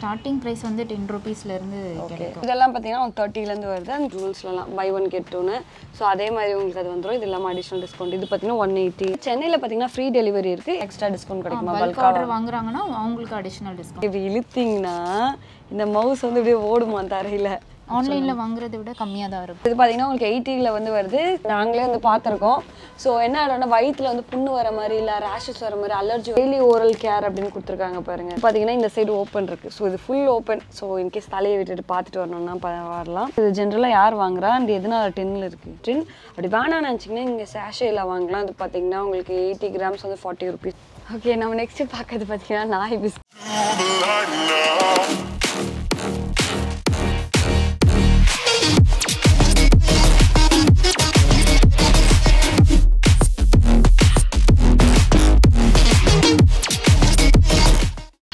Starting price வந்து ten ருபீஸ்லேருந்து கிடைக்கும். இதெல்லாம் பார்த்தீங்கன்னா தேர்ட்டிலேருந்து வருது. அந்த ரூல்ஸ்லாம் பை ஒன் கெட் டூன்னு ஸோ அதே மாதிரி உங்களுக்கு அது வந்துடும் இது இல்லாமல் அடிஷனல் டிஸ்கவுண்ட் இது பார்த்தீங்கன்னா ஒன் எயிட்டி சென்னையில் பார்த்தீங்கன்னா ஃப்ரீ டெலிவரி இருக்குது எக்ஸ்ட்ரா டிஸ்கவுண்ட் கிடைக்குமா? பல்க் ஆர்டர் வாங்குறாங்கன்னா அவங்களுக்கு அடிஷ்னல் டிஸ்கவுண்ட் இப்படி இழுத்தீங்கன்னா இந்த மவுஸ் வந்து இப்படியே ஓடுமா தரையில் ஆன்லைனில் வாங்குறதை விட கம்மியாக தான் இருக்கும். இது பார்த்தீங்கன்னா உங்களுக்கு எயிட்டியில் வந்து வருது. நாங்களே வந்து பார்த்துருக்கோம். ஸோ என்ன ஆகிடும்னா வயிற்றுல வந்து புண்ணு வர மாதிரி இல்லை ரேஷஸ் வர மாதிரி அலர்ஜி டெய்லி ஓரல் கேர் அப்படின்னு கொடுத்துருக்காங்க பாருங்க. பார்த்தீங்கன்னா இந்த சைடு ஓப்பன் இருக்கு. ஸோ இது full open so in case தலையை விட்டுட்டு பார்த்துட்டு வரணும்னா வரலாம். இது ஜென்ரலாக யார் வாங்குறா? அண்ட் எதனால டென்னில் இருக்கு? டென் அப்படி வேணாம்னு நினச்சிங்கன்னா இங்கே சேஷேயில் வாங்கலாம். அது பார்த்தீங்கன்னா உங்களுக்கு எயிட்டி கிராம்ஸ் வந்து ஃபார்ட்டி ருபீஸ் ஓகே நம்ம நெக்ஸ்ட் பார்க்கறது பார்த்தீங்கன்னா நாய் பிஸ்கட்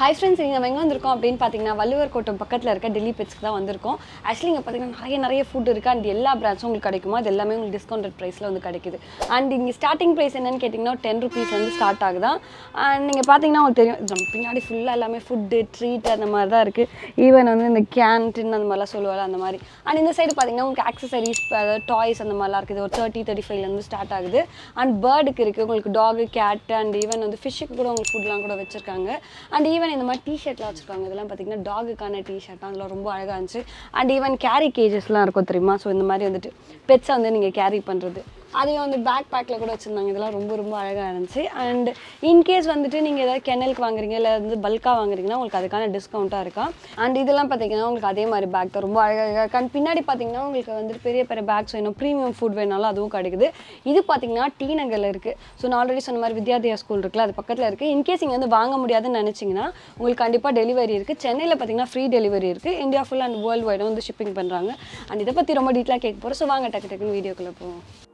ஹை ஃப்ரெண்ட்ஸ் இங்கே நம்ம எங்கே வந்திருக்கோம் அப்படின்னு பார்த்தீங்கன்னா வள்ளுவர் கோட்டம் பக்கத்தில் இருக்க டெல்லி பெட்ஸ்க்கு தான் வந்திருக்கோம். ஆக்சுவலி இங்கே பார்த்தீங்கன்னா நிறைய நிறைய ஃபுட் இருக்குது அண்ட் எல்லா பிராண்ட்ஸும் உங்களுக்கு கிடைக்குமா அது எல்லாமே உங்களுக்கு டிஸ்கவுண்டட் ப்ரைஸில் வந்து கிடைக்குது. அண்ட் இங்கே ஸ்டார்டிங் ப்ரைஸ் என்னன்னு கேட்டிங்கன்னா டென் ருபீஸ் வந்து ஸ்டார்ட் ஆகுதான் அண்ட் நீங்கள் பார்த்தீங்கன்னா உங்களுக்கு தெரியும் பின்னாடி ஃபுல்லாக எல்லாமே ஃபுட்டு ட்ரீட் அந்த மாதிரி தான் இருக்குது ஈவன் வந்து இந்த கேன்டின் அந்த மாதிரிலாம் சொல்லுவாள் அந்த மாதிரி. அண்ட் இந்த சைடு பார்த்தீங்கன்னா உங்களுக்கு ஆக்சசரிஸ் டாய்ஸ் அந்த மாதிரிலாம் இருக்குது. ஒரு தேர்ட்டி தேர்ட்டி ஃபைவ்லேருந்து ஸ்டார்ட் ஆகுது. அண்ட் பேர்டுக்கு இருக்குது உங்களுக்கு டாகு கேட் அண்ட் ஈவன் வந்து ஃபிஷ்ஷுக்கு கூட உங்களுக்கு ஃபுட்லாம் கூட வச்சுருக்காங்க. அண்ட் ஈவன் இந்த மாதிரி டிஷர்ட்லாம் வச்சுருக்காங்க. இதெல்லாம் பார்த்தீங்கன்னா டாகுக்கான டிஷர்ட்லாம் அதெல்லாம் ரொம்ப அழகாக இருந்துச்சு. அண்ட் ஈவன் கேரி கேஜஸ்லாம் இருக்கும் தெரியுமா? ஸோ இந்த மாதிரி வந்துட்டு பெட்ஸை வந்து நீங்கள் கேரி பண்ணுறது அதையும் வந்து பேக் பேக்கில் கூட வச்சுருந்தாங்க. இதெல்லாம் ரொம்ப ரொம்ப அழகாக இருந்துச்சு. அண்ட் இன்கேஸ் வந்துட்டு நீங்கள் ஏதாவது கெனலுக்கு வாங்குறீங்க இல்லை வந்து பல்காக வாங்குறீங்கன்னா உங்களுக்கு அதுக்கான டிஸ்கவுண்ட்டாக இருக்கா அண்ட் இதெல்லாம் பார்த்தீங்கன்னா உங்களுக்கு அதே மாதிரி பேக் தான். ரொம்ப அழகாக அண்ட் பின்னாடி பார்த்தீங்கன்னா உங்களுக்கு வந்துட்டு பெரிய பெரிய பேக்ஸ் வேணும். ப்ரீமியம் ஃபுட் வேணாலும் அதுவும் கிடைக்குது. இது பார்த்தீங்கன்னா டி நகரில் இருக்குது ஸோ நான் ஆல்ரெடி சொன்ன மாதிரி வித்யாதயா ஸ்கூல் இருக்குல்ல அது பக்கத்தில் இருக்குது இன்கேஸ் இங்கே வந்து வாங்க முடியாதுன்னு நினச்சிங்கன்னா உங்களுக்கு கண்டிப்பாக டெலிவரி இருக்குது சென்னையில் பார்த்தீங்கன்னா ஃப்ரீ டெலிவரி இருக்குது இந்தியா ஃபுல் அண்ட் வேர்ல்டு வைடும் வந்து ஷிப்பிங் பண்ணுறாங்க அண்ட் இதை பற்றி ரொம்ப டீட்டெயிலாக கேட்க போகிறோம் ஸோ வாங்க டக்கு டக்குன்னு வீடியோக்குள்ளே போவோம்.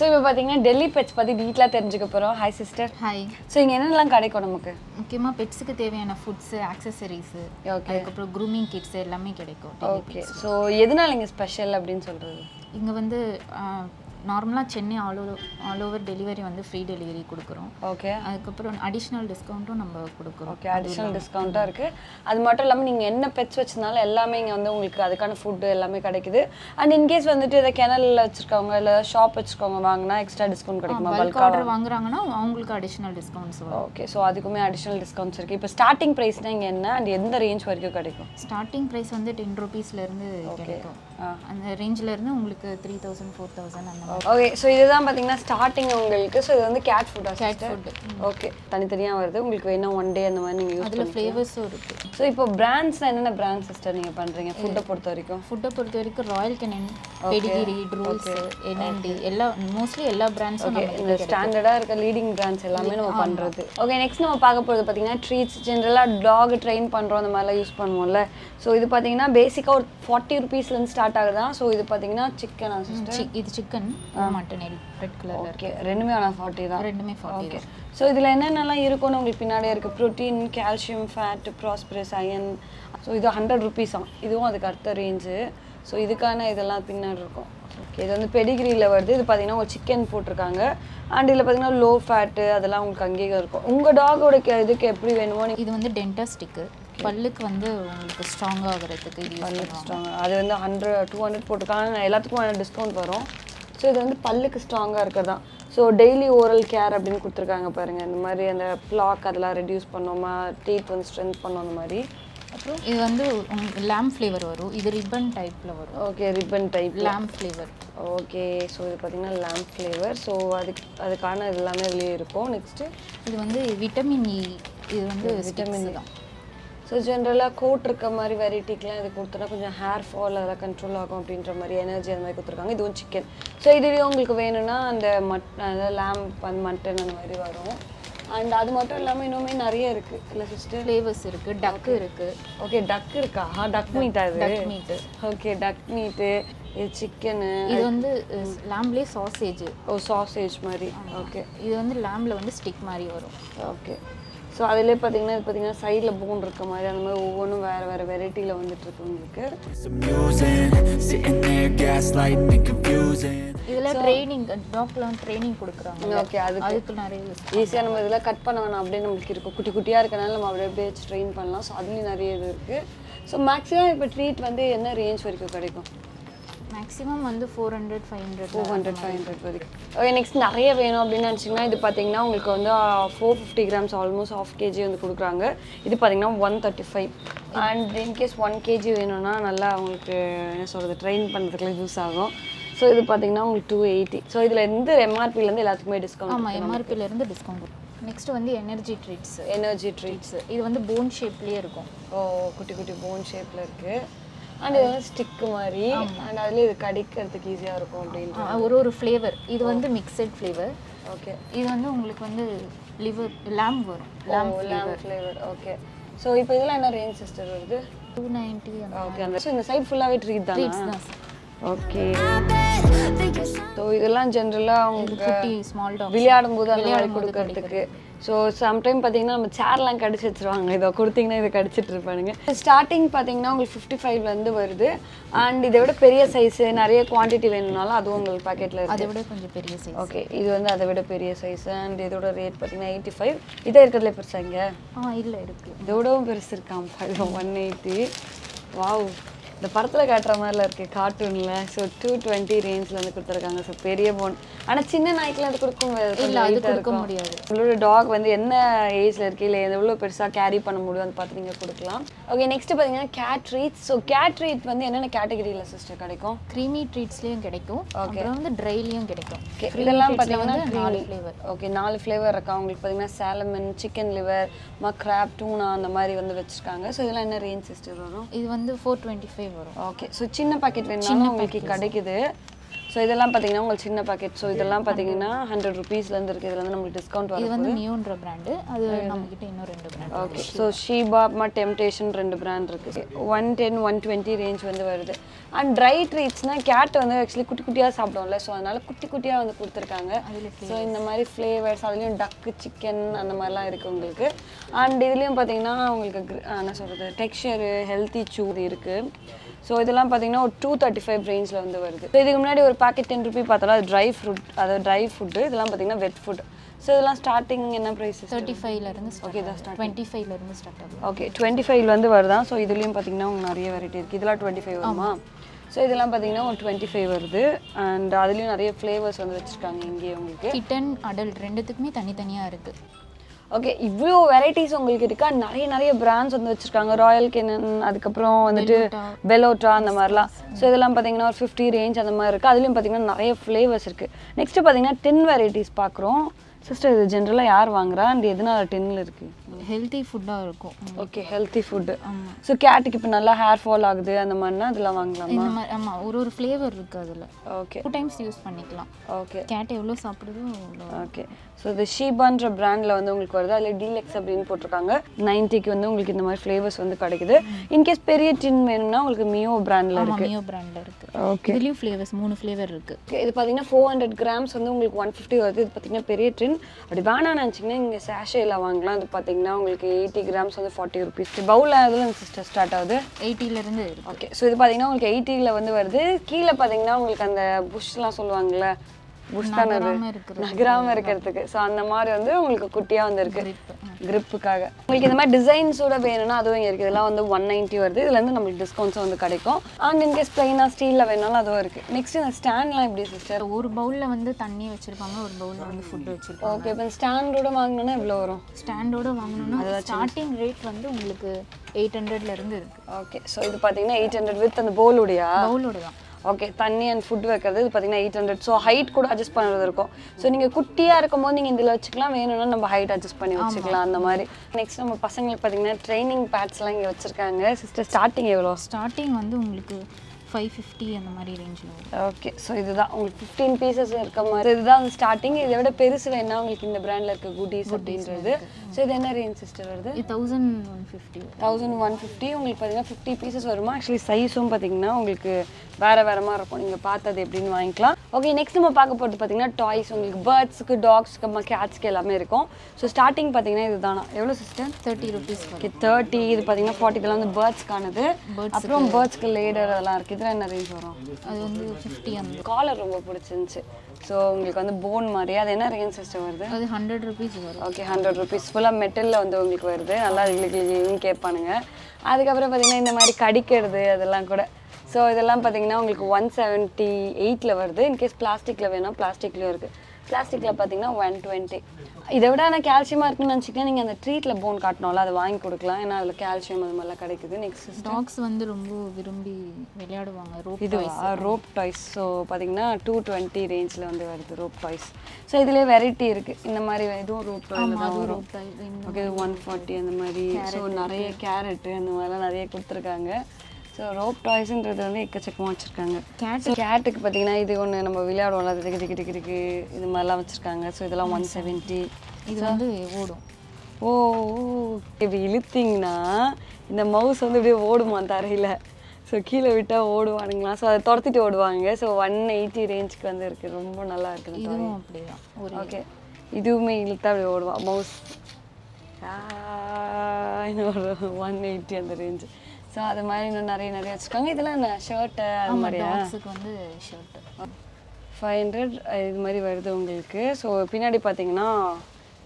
ஸோ இப்போ பார்த்தீங்கன்னா டெல்லி பெட்ஸ் பற்றி டீட்டெயிலாக தெரிஞ்சுக்க போகிறோம் ஹாய் சிஸ்டர் ஹாய் ஸோ இங்கே என்னென்னலாம் கிடைக்கும் நமக்கு? முக்கியமாக பெட்ஸுக்கு தேவையான ஃபுட்ஸு ஆக்சசரிஸு ஓகே அதுக்கப்புறம் க்ரூமிங் கிட்ஸ் எல்லாமே கிடைக்கும். ஓகே ஸோ எதனால இங்கே ஸ்பெஷல் அப்படின்னு சொல்கிறது இங்கே வந்து நார்மலாக Chennai all over all over delivery வந்து ஃப்ரீ டெலிவரி கொடுக்குறோம். ஓகே அதுக்கப்புறம் அடிஷ்னல் டிஸ்கவுண்ட்டும் நம்ம கொடுக்குறோம். ஓகே அடிஷ்னல் டிஸ்கவுண்ட்டாக இருக்குது அது மட்டும் இல்லாமல் நீங்கள் என்ன பெட்ஸ் வச்சிருந்தாலும் எல்லாமே இங்கே வந்து உங்களுக்கு அதுக்கான ஃபுட்டு எல்லாமே கிடைக்குது. அண்ட் இன்கேஸ் வந்துட்டு இதை கிணலில் வச்சுருக்கவங்க இல்லை ஷாப் வச்சுருக்கவங்க வாங்கினா எக்ஸ்ட்ரா டிஸ்கவுண்ட் கிடைக்குமா? பல்க் ஆர்டர் வாங்குறாங்கன்னா அவங்களுக்கு அடிஷ்னல் டிஸ்கவுண்ட்ஸ் ஓகே ஸோ அதுக்குமே அடிஷ்னல் டிஸ்கவுண்ட்ஸ் இருக்குது இப்போ ஸ்டார்டிங் ப்ரைஸ்னால் இங்கே என்ன? அண்ட் எந்த ரேஞ்ச் வரைக்கும் கிடைக்கும்? ஸ்டார்டிங் ப்ரைஸ் வந்து டென் ருபீஸ்லேருந்து கிடைக்கும். அந்த ரேஞ்சில் இருந்து உங்களுக்கு த்ரீ தௌசண்ட் ஃபோர் தௌசண்ட் அந்த ஓகே ஸோ இதுதான் பார்த்தீங்கன்னா ஸ்டார்டிங் உங்களுக்கு. ஸோ இது வந்து கேட் ஃபுட்டா கேட் ஃபுட்டு ஓகே தனித்தனியாக வருது. உங்களுக்கு வேணும் ஒன் டே அந்த மாதிரி நீங்கள் யூஸ் அதில் ஃப்ளேவர்ஸும் இருக்குது ஸோ இப்போ பிராண்ட்ஸ்னால் என்னென்ன பிராண்ட் சிஸ்டர் நீங்கள் பண்ணுறீங்க ஃபுட்டை பொறுத்த வரைக்கும். ஃபுட்டை பொறுத்த வரைக்கும் ராயல் கெனன் பெடிகிரி ட்ரூல்ஸ் என்என்டி எல்லா மோஸ்ட்லி எல்லா பிராண்ட்ஸும் ஓகே இந்த ஸ்டாண்டர்டாக இருக்க லீடிங் பிராண்ட்ஸ் எல்லாமே நம்ம பண்ணுறது ஓகே நெக்ஸ்ட் நம்ம பார்க்க போகிறது பார்த்தீங்கன்னா ட்ரீட்ஸ் ஜென்ரலாக டாக் ட்ரெயின் பண்ணுறோம் அந்த மாதிரிலாம் யூஸ் பண்ணுவோம்ல. ஸோ இது பார்த்தீங்கன்னா பேசிக்காக ஒரு ஃபார்ட்டி ருபீஸ்லேருந்து ஸ்டார்ட் ஆகுதா ஸோ இது பார்த்தீங்கன்னா சிக்கனா சிஸ்டர் இது சிக்கன் மட்டன் ரெட் கலரில் ஓகே ரெண்டுமே ஆனால் ஃபார்ட்டி தான். ரெண்டுமே ஃபார்ட்டி ஓகே ஸோ இதில் என்னென்னலாம் இருக்கும்னு உங்களுக்கு பின்னாடியே இருக்குது protein calcium fat phosphorus iron so இது ஹண்ட்ரட் ருபீஸ் தான் இதுவும் அதுக்கு அடுத்த ரேஞ்சு ஸோ இதுக்கான இதெல்லாம் பின்னாடி இருக்கும். ஓகே இது வந்து பெடிகிரியில் வருது. இது பார்த்தீங்கன்னா ஒரு சிக்கன் போட்டிருக்காங்க. அண்ட் இதில் பார்த்தீங்கன்னா லோ ஃபேட்டு அதெல்லாம் உங்களுக்கு அங்கேயே இருக்கும். உங்கள் டாகோட இதுக்கு எப்படி வேணுமோ இது வந்து டென்டா ஸ்டிக்கு பல்லுக்கு வந்து உங்களுக்கு ஸ்ட்ராங்காக ஆகிறதுக்கு இது பண்ணுவாங்க. ஸ்ட்ராங் அது வந்து ஹண்ட்ரட் டூ ஹண்ட்ரட் போட்டிருக்காங்க. எல்லாத்துக்கும் டிஸ்கவுண்ட் வரும். ஸோ இது வந்து பல்லுக்கு ஸ்ட்ராங்காக இருக்கிறதா. ஸோ டெய்லி ஓரல் கேர் அப்படின்னு கொடுத்துருக்காங்க பாருங்கள் இந்த மாதிரி அந்த பிளாக் அதெல்லாம் ரெடியூஸ் பண்ணோமா டீத் வந்து ஸ்ட்ரென்த் பண்ணோம் அந்த மாதிரி. அப்புறம்? இது வந்து லேம் ஃப்ளேவர் வரும். இது ரிப்பன் டைப்பில் வரும். Okay ribbon type lamb flavour okay so இது பார்த்தீங்கன்னா லேம்ப் ஃப்ளேவர் ஸோ அதுக்கு அதுக்கான இது எல்லாமே இதுலேயே இருக்கும். நெக்ஸ்ட்டு இது வந்து விட்டமின் இ இது வந்து விட்டமின் தான். ஸோ ஜென்ரலாக கோட் இருக்க மாதிரி வெரைட்டிக்கெலாம் இது கொடுத்தோன்னா கொஞ்சம் ஹேர் ஃபால் அதெல்லாம் கண்ட்ரோல் ஆகும் அப்படின்ற மாதிரி எனர்ஜி அந்த மாதிரி கொடுத்துருக்காங்க. இதுவும் சிக்கன் ஸோ இதுலேயும் உங்களுக்கு வேணும்னா அந்த மட் அந்த லேம்ப் அந்த மட்டன் அந்த மாதிரி வரும். அண்ட் அது மட்டும் இல்லாமல் இன்னுமே நிறைய இருக்குது இல்லை சிஸ்டர் ஃப்ளேவர்ஸ் இருக்குது டக்கு இருக்குது ஓகே டக் இருக்கா? டக் மீட்டா இது டக் மீட்டு ஓகே டக் மீட்டு இது சிக்கனு இது வந்து லேம்ப்லேயே சாசேஜ் ஓ சாசேஜ் மாதிரி. ஓகே இது வந்து லேம்பில் வந்து ஸ்டிக் மாதிரி வரும். ஓகே ஸோ அதிலே பார்த்தீங்கன்னா இது பார்த்தீங்கன்னா சைடில் போன் இருக்க மாதிரி அந்த மாதிரி ஒவ்வொன்றும் வேறு வேறு வெரைட்டியில் வந்துட்டு இருக்கு உங்களுக்கு. இதெல்லாம் ட்ரைனிங் டாக்டர்லாம் ட்ரைனிங் கொடுக்குறாங்க. ஓகே அதுக்கு அதுக்கு நிறைய ஈஸியாக நம்ம இதெல்லாம் கட் பண்ண வேணாம் அப்படியே நம்மளுக்கு இருக்கும் குட்டி குட்டியாக இருக்கனால நம்ம அப்படியே அப்படியே ட்ரெயின் பண்ணலாம். ஸோ அதுலேயும் நிறைய இது இருக்குது ஸோ மேக்ஸிமம் இப்போ ட்ரீட் வந்து என்ன ரேஞ்ச் வரைக்கும் கிடைக்கும்? மேக்ஸிமம் வந்து four hundred five hundred two hundred five hundred வரைக்கும். ஓகே நெக்ஸ்ட் நிறைய வேணும் அப்படின்னு நினச்சிங்கன்னா இது பார்த்தீங்கன்னா உங்களுக்கு வந்து four fifty grams almost half KG வந்து கொடுக்குறாங்க. இது பார்த்தீங்கன்னா one thirty five and in case one KG வேணும்னா நல்லா உங்களுக்கு என்ன சொல்கிறது ட்ரெயின் பண்ணுறதுக்குலாம் யூஸ் ஆகும். ஸோ இது பார்த்தீங்கன்னா உங்களுக்கு டூ எயிட்டி ஸோ இதில் இருந்து எம்ஆர்பிலேருந்து எல்லாத்துக்குமே டிஸ்கவுண்ட் ஆமாம் எம்ஆர்பில இருந்து டிஸ்கவுண்ட் நெக்ஸ்ட் வந்து எனர்ஜி ட்ரீட்ஸ் எனர்ஜி ட்ரீட்ஸ் இது வந்து போன் ஷேப்லேயே இருக்கும். ஓ குட்டி குட்டி போன் ஷேப்பில் இருக்குது அண்ட் இது வந்து ஸ்டிக்கு மாதிரி. அண்ட் அதுலேயே இது கடிக்கிறதுக்கு ஈஸியாக இருக்கும் அப்படின்ட்டு ஒரு ஒரு ஃப்ளேவர் இது வந்து மிக்சட் ஃப்ளேவர் ஓகே இது வந்து உங்களுக்கு வந்து லிவர் லேம் வரும். Lamb lamb flavour okay so இப்போ இதெல்லாம் என்ன ரேஞ்ச் சிஸ்டர் வருது? டூ நைன்ட்டி ஓகே அந்த ஸோ இந்த சைட் ஃபுல்லாகவே ட்ரீட் தானே. ஓகே ஸோ இதெல்லாம் ஜென்ரலாக டாக் விளையாடும் போது அந்த மாதிரி கொடுக்கறதுக்கு. ஸோ சம்டைம் பார்த்தீங்கன்னா நம்ம சேர்லாம் கடிச்சு வச்சிருவாங்க. இதை கொடுத்தீங்கன்னா இதை கடிச்சிட்டு இருப்பானுங்க. ஸ்டார்டிங் பார்த்தீங்கன்னா உங்களுக்கு ஃபிஃப்டி ஃபைவ்லேருந்து வருது. அண்ட் இதை விட பெரிய சைஸு நிறைய குவான்டிட்டி வேணும்னாலும் அதுவும் உங்களுக்கு பாக்கெட்டில் அதை இருக்குது விட கொஞ்சம் பெரிய சைஸ் ஓகே இது வந்து அதை விட பெரிய சைஸ் அண்ட் இதோட ரேட் பார்த்தீங்கன்னா எயிட்டி ஃபைவ் இதே இருக்கிறதுல பெருசா இங்கே? ஆ இல்லை இருக்கு. இதோடவும் பெருசு இருக்காம் இது ஒன் எயிட்டி வாவ் இந்த படத்தில் காட்டுற மாதிரிலாம் இருக்கு கார்ட்டூனில் ஸோ டூ டுவெண்ட்டி ரேஞ்சில் வந்து கொடுத்துருக்காங்க. ஸோ பெரிய போன் ஆனால் சின்ன நாய்க்குலாம் அது கொடுக்க இல்ல, அது கொடுக்க முடியாது. உங்களோட டாக் வந்து என்ன ஏஜ்ல இருக்கு? இல்லை எவ்வளோ பெருசாக கேரி பண்ண முடியும்? அதை பார்த்து நீங்கள் கொடுக்கலாம். ஓகே நெக்ஸ்ட் பார்த்தீங்கன்னா cat treats so cat treat வந்து என்னென்ன கேட்டகரியில் சிஸ்டர் கிடைக்கும்? க்ரீமி ட்ரீட்ஸ்லேயும் கிடைக்கும். அப்புறம் வந்து ட்ரைலையும் கிடைக்கும். இதெல்லாம் வந்து நாலு. ஃப்ளேவர் ஓகே நாலு ஃப்ளேவர் இருக்கா? உங்களுக்கு பார்த்தீங்கன்னா சாலமன் சிக்கன் லிவர் மக்ராப் டூனா அந்த மாதிரி வந்து வச்சிருக்காங்க. ஸோ இதெல்லாம் என்ன ரேஞ்ச் சிஸ்டர் வரும்? இது வந்து ஃபோர் டுவெண்ட்டி ஃபைவ் வரும். ஓகே ஸோ சின்ன பாக்கெட் வேணும்னாலும் உங்களுக்கு கிடைக்குது. ஸோ இதெல்லாம் பார்த்தீங்கன்னா உங்களுக்கு சின்ன பாக்கெட் ஸோ இதெல்லாம் பார்த்தீங்கன்னா ஹண்ட்ரட் ருபீஸ்லேருந்து இருக்குது இதில் வந்து நம்மளுக்கு டிஸ்கவுண்ட் இது வரும் வந்து மியோன்ற பிராண்டு அது நம்மகிட்ட இன்னும் ரெண்டு பிராண்ட் ஓகே ஸோ ஷீபா அப்புறமா டெம்டேஷன் ரெண்டு பிராண்ட் இருக்குது one ten one twenty range வந்து வருது. அண்ட் ட்ரை ட்ரீட்ஸ்னால் கேட் வந்து ஆக்சுவலி குட்டி குட்டியாக சாப்பிடும்ல ஸோ அதனால குட்டி குட்டியாக வந்து கொடுத்துருக்காங்க. ஸோ இந்த மாதிரி ஃப்ளேவர்ஸ் அதுலேயும் டக்கு சிக்கன் அந்த மாதிரிலாம் இருக்குது உங்களுக்கு. அண்ட் இதுலேயும் பார்த்தீங்கன்னா உங்களுக்கு என்ன சொல்கிறது டெக்ஸ்சரு ஹெல்த்தி சூ இருக்குது ஸோ இதெல்லாம் பார்த்தீங்கன்னா ஒரு டூ தேர்ட்டி ஃபைவ் ரேஞ்சில் வந்து வருது. ஸோ இதுக்கு முன்னாடி ஒரு பாக்கெட் டென் ருபி பார்த்தாலும் அது ட்ரை ஃப்ரூட் அதாவது ட்ரை ஃபுட்டு இதெல்லாம் பார்த்தீங்கன்னா வெட் ஃபுட் ஸோ இதெல்லாம் ஸ்டார்டிங் என்ன ப்ரைஸ் தேர்ட்டி ஃபைவ்லேருந்து Okay, that's ஸ்டார்ட் டுவெண்ட்டி ஃபைவ்லேருந்து ஸ்டார்ட் ஆகும் ஓகே டுவெண்ட்டி ஃபைவ்ல வந்து வருதான் ஸோ இதுலேயும் பார்த்தீங்கன்னா உங்களுக்கு நிறைய வெரைட்டி இருக்குது இதெல்லாம் டுவெண்ட்டி ஃபைவ் வருமா? ஸோ இதெல்லாம் பார்த்தீங்கன்னா ஒரு டுவெண்ட்டி ஃபைவ் வருது. அண்ட் அதுலேயும் நிறைய ஃப்ளேவர்ஸ் வந்து வச்சுருக்காங்க இங்கேயே உங்களுக்கு. கிட்டன் அடல்ட் ரெண்டுத்துக்குமே தனித்தனியாக இருக்குது ஓகே இவ்வளோ வெரைட்டிஸ் உங்களுக்கு இருக்கா? நிறைய நிறைய பிராண்ட்ஸ் வந்து வச்சுருக்காங்க. ராயல் கெனன் அதுக்கப்புறம் வந்துட்டு பெலோட்டா அந்த மாதிரிலாம். ஸோ இதெல்லாம் பார்த்தீங்கன்னா ஒரு ஃபிஃப்டி ரேஞ்ச் அந்த மாதிரி இருக்குது அதுலேயும் பார்த்தீங்கன்னா நிறைய ஃப்ளேவர்ஸ் இருக்குது நெக்ஸ்ட்டு பார்த்தீங்கன்னா டின் வெரைட்டிஸ் பார்க்குறோம் சிஸ்டர் இது ஜென்ரலாக யார் வாங்குறா? அண்ட் எதனால டின்னில் இருக்குது ஹெல்த்தி ஃபுட்டாக இருக்கும். ஓகே ஹெல்த்தி ஃபுட்டு ஸோ கேட்டுக்கு இப்போ நல்லா ஹேர் ஃபால் ஆகுது அந்த மாதிரினா அதெல்லாம் வாங்கலாமா? இந்த மாதிரி ஆமாம் ஒரு ஒரு ஃப்ளேவர் இருக்குது அதில். ஓகே டூ டைம்ஸ் யூஸ் பண்ணிக்கலாம். ஓகே கேட் எவ்வளோ சாப்பிடுதோ ஓகே ஸோ இது ஷீபான்ற பிராண்டில் வந்து உங்களுக்கு வருது? அதில் டீலெக்ஸ் அப்படின்னு போட்டிருக்காங்க. நைன்ட்டிக்கு வந்து உங்களுக்கு இந்த மாதிரி ஃப்ளேவர்ஸ் வந்து கிடைக்குது. இன்கேஸ் பெரிய டின் வேணும்னா உங்களுக்கு மியோ பிராண்டில் இருக்கு. மியோ பிராண்டில் இருக்குது ஓகே இதுலேயும் ஃப்ளேவர்ஸ் மூணு ஃப்ளேவர் இருக்குது இது பார்த்தீங்கன்னா ஃபோர் ஹண்ட்ரட் கிராம்ஸ் வந்து உங்களுக்கு ஒன் ஃபிஃப்டி வருது. இது பார்த்தீங்கன்னா பெரிய டின் அப்படி வேணாம்னு நினச்சிங்கன்னா இங்கே சேஷேல வாங்கலாம். இது பார்த்தீங்கன்னா உங்களுக்கு எயிட்டி கிராம்ஸ் வந்து ஃபார்ட்டி ருபீஸ் பவுல் அதில் சிஸ்டர் ஸ்டார்ட் ஆகுது. எயிட்டிலேருந்து ஓகே ஸோ இது பார்த்தீங்கன்னா உங்களுக்கு எயிட்டியில் வந்து வருது. கீழே பார்த்தீங்கன்னா உங்களுக்கு அந்த புஷ்லாம் சொல்லுவாங்கல்ல புஷ் தானே அது? நகராம இருக்கிறது. நகராம இருக்கிறதுக்கு. ஸோ அந்த மாதிரி வந்து உங்களுக்கு குட்டியாக வந்து இருக்கு. கிரிப்புக்காக உங்களுக்கு இந்த மாதிரி டிசைன்ஸோட வேணும்னா அதுவும் இங்கே இருக்குது இதெல்லாம் வந்து ஒன் நைன்ட்டி வருது. இதுலேருந்து நம்மளுக்கு டிஸ்கவுண்ட்ஸும் வந்து கிடைக்கும். அண்ட் இன்கேஸ் பிளைனாக ஸ்டீலில் வேணாலும் அதுவும் இருக்குது நெக்ஸ்ட் இந்த ஸ்டாண்ட்லாம் எப்படி சிஸ்டர் ஒரு பவுலில் வந்து தண்ணி வச்சுருப்பாங்க. ஒரு பவுலில் வந்து ஃபுட் வச்சுருப்பாங்க. ஓகே இப்போ ஸ்டாண்டோட வாங்கினோன்னா எவ்வளோ வரும்? ஸ்டாண்டோட வாங்கணும்னா ஸ்டார்டிங் ரேட் வந்து உங்களுக்கு எயிட் ஹண்ட்ரட்லேருந்து இருக்குது ஓகே ஸோ இது பார்த்தீங்கன்னா எயிட் ஹண்ட்ரட் வித் அந்த பவுலுடையா பவுலோட தான் ஓகே தண்ணி அண்ட் ஃபுட் வைக்கிறது இது பார்த்தீங்கன்னா எயிட் ஹண்ட்ரட் ஸோ ஹைட் கூட அட்ஜஸ்ட் பண்ணுறது இருக்கும். ஸோ நீங்கள் குட்டியாக இருக்கும்போது நீங்கள் இதில் வச்சுக்கலாம். வேணும்னா நம்ம ஹைட் அட்ஜஸ்ட் பண்ணி வச்சுக்கலாம் அந்த மாதிரி. நெக்ஸ்ட் நம்ம பசங்களுக்கு பார்த்தீங்கன்னா ட்ரைனிங் பேட்ஸ்லாம் இங்கே வச்சுருக்காங்க. சிஸ்டர் ஸ்டார்டிங் எவ்வளோ ஸ்டார்டிங் வந்து உங்களுக்கு ஃபைவ் ஃபிஃப்டி அந்த மாதிரி ரேஞ்சில் ஓகே ஸோ இதுதான். உங்களுக்கு ஃபிஃப்டீன் பீசஸ் இருக்க மாதிரி. இதுதான் வந்து ஸ்டார்டிங் இதை விட பெருசு வேணா உங்களுக்கு இந்த பிராண்டில் இருக்க குட்டீஸ் அப்படின்றது. ஸோ இது என்ன ரேஞ்ச் சிஸ்டர் வருது? Thousand one fifty thousand one fifty உங்களுக்கு பார்த்தீங்கன்னா ஃபிஃப்டி பீசஸ் வருமா? ஆக்சுவலி சைஸும் பார்த்தீங்கன்னா உங்களுக்கு வேறு வேறு மாதிரி இருக்கும். நீங்கள் பார்த்தது எப்படின்னு வாங்கிக்கலாம். ஓகே நெக்ஸ்ட் நம்ம பார்க்க போகிறது பார்த்தீங்கன்னா டாய்ஸ் உங்களுக்கு பேர்ட்ஸுக்கு டாக்ஸ்க்கு கேட்ஸ்க்கு எல்லாமே இருக்கும். ஸோ ஸ்டார்டிங் பார்த்தீங்கன்னா இதுதானா? எவ்வளோ sister thirty rupees okay thirty இது பார்த்தீங்கன்னா ஃபார்ட்டி இதெல்லாம் வந்து பேர்ட்ஸ்க்கானது அப்புறம் பேர்ட்ஸ்க்கு லேடர் அதெல்லாம் இருக்குது இதில் என்ன ரேஞ்ச் வரும்? அது வந்து ஃபிஃப்டி அந்த காலர் ரொம்ப பிடிச்சிருந்துச்சு. ஸோ உங்களுக்கு வந்து போன் மாதிரி. அது என்ன ரேஞ்ச் சிஸ்டம் வருது? அது ஹண்ட்ரட் ருபீஸ் வரும். ஓகே ஹண்ட்ரட் ருபீஸ் ஃபுல்லாக மெட்டலில் வந்து உங்களுக்கு வருது. நல்லா கிளிக்கு கேட்பானுங்க. அதுக்கப்புறம் பார்த்தீங்கன்னா இந்த மாதிரி கடிக்கிறது அதெல்லாம் கூட. ஸோ இதெல்லாம் பார்த்தீங்கன்னா உங்களுக்கு ஒன் செவன்ட்டி எயிட்டில் வருது. இன்கேஸ் பிளாஸ்டிக்கில் வேணால் பிளாஸ்டிக்லேயும் இருக்குது பிளாஸ்டிக்கில் பார்த்தீங்கன்னா ஒன் டுவெண்ட்டி இதை விட ஆனால் கால்சியமாக இருக்குன்னு நினச்சிங்கன்னா நீங்கள் அந்த ட்ரீட்டில் போன் காட்டணும்ல அதை வாங்கி கொடுக்கலாம். ஏன்னா அதில் கால்சியம் அது மாதிரிலாம் கிடைக்குது. நெக்ஸ்ட் டாக்ஸ் வந்து ரொம்ப விரும்பி விளையாடுவாங்க. ரோப் இதுவா ரோப் டாய்ஸ் ஸோ பார்த்தீங்கன்னா டூ டுவெண்ட்டி ரேஞ்சில் வந்து வருது ரோப் டாய்ஸ் ஸோ இதுலேயே வெரைட்டி இருக்குது இந்த மாதிரி இதுவும் ரோப் டாயில் ரோப் ஓகே ஒன் ஃபார்ட்டி அந்த மாதிரி. ஸோ நிறைய கேரட்டு அந்த மாதிரிலாம் நிறைய கொடுத்துருக்காங்க. ஸோ ரோப் டாய்ஸ்ன்றது வந்து எக்கச்சக்கமாக வச்சுருக்காங்க. ஸோ கேட்டுக்கு பார்த்தீங்கன்னா இது ஒன்று நம்ம விளையாடுவோம்ல அது திக்கு திக்கு திக்கு திக்கு இது மாதிரிலாம் வச்சுருக்காங்க. ஸோ இதெல்லாம் ஒன் செவன்ட்டி இது வந்து ஓடும். ஓ இப்படி இழுத்தீங்கன்னா இந்த மவுஸ் வந்து இப்படியே ஓடுமா தரையில் ஸோ கீழே விட்டால் ஓடுவானுங்களா? ஸோ அதை துரத்திட்டு ஓடுவாங்க. ஸோ ஒன் எயிட்டி ரேஞ்சுக்கு வந்து இருக்குது ரொம்ப நல்லா இருக்குது இதுவும் அப்படிதான். ஓகே இதுவுமே இழுத்தா அப்படி ஓடுவான் மவுஸ் ஒன் எயிட்டி அந்த ரேஞ்சு ஸோ அது மாதிரி இன்னும் நிறைய நிறைய வச்சுருக்காங்க. இதெல்லாம் என்ன ஷர்ட்டு அது மாதிரியா? டாக்ஸுக்கு வந்து ஷர்ட் ஃபைவ் ஹண்ட்ரட் இது மாதிரி வருது உங்களுக்கு. ஸோ பின்னாடி பார்த்தீங்கன்னா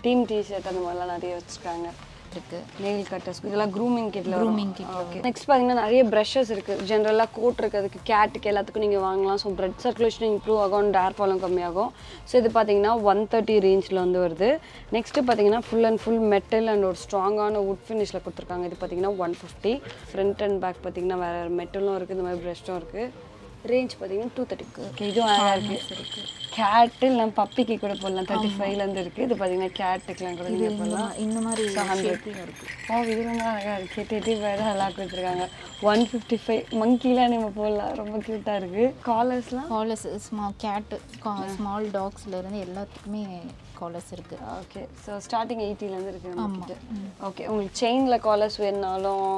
டீம் டிஷர்ட் அந்த மாதிரிலாம் நிறைய வச்சுருக்காங்க. இருக்கு. நெயில் கட்டர்ஸ் இதெல்லாம் க்ரூமிங் கிட்ல kit ல ஓகே நெக்ஸ்ட் பார்த்தீங்கன்னா நிறைய ப்ரஷஸ் இருக்குது ஜென்ரலாக கோட் இருக்கிறதுக்கு கேட்டுக்கு எல்லாத்துக்கும் நீங்கள் வாங்கலாம். ஸோ பிளட் சர்க்குலேஷன் இம்ப்ரூவ் ஆகும். டேர் ஃபாலும் கம்மியாகும். ஸோ இது பார்த்தீங்கன்னா ஒன் தேர்ட்டி ரேஞ்சில் வந்து வருது. நெக்ஸ்ட்டு பார்த்தீங்கன்னா full and full metal and ஒரு ஸ்ட்ராங்கான வுட் ஃபினிஷில் கொடுத்துருக்காங்க. இது பார்த்தீங்கன்னா one fifty front and back பார்த்தீங்கன்னா வேறு மெட்டலும் இருக்குது இந்த மாதிரி ப்ரஷ்டும் இருக்குது ரேஞ்ச் பார்த்தீங்கன்னா டூ தேர்ட்டிக்கு ஓகே இதுவும் அழகாக இருக்குது கேட்டு இல்லை பப்பிக்கு கூட போடலாம். தேர்ட்டி ஃபைவ்லேருந்து இருக்குது இது பார்த்தீங்கன்னா கேட்டுக்கெலாம் கூட நீங்கள் போடலாம். இந்த மாதிரி ஹண்ட்ரட் ஓ இது ரொம்ப அழகாக இருக்குது தேர்ட்டி ஃபைவ் தான் கொடுத்துருக்காங்க. ஒன் ஃபிஃப்டி ஃபைவ் மங்கிலாம் நம்ம போடலாம். ரொம்ப க்யூட்டாக இருக்குது காலர்ஸ்லாம் காலர்ஸ் ஸ்மால் கேட்டு ஸ்மால் டாக்ஸ்ல இருந்து எல்லாத்துக்குமே காலர்ஸ் இருக்கு. ஓகே ஸோ ஸ்டார்டிங் எயிட்டிலேருந்து இருக்குது ஓகே உங்களுக்கு செயினில் காலர்ஸ் வேணுனாலும்